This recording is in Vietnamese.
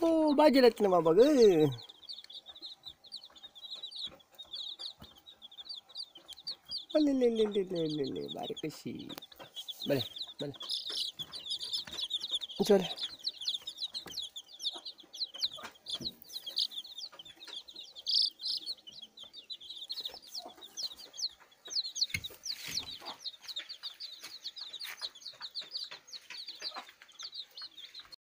Oh, bajelet kena mabah ke? Balik, balik, balik, balik, balik. Balik, balik. Balik. Macam mana?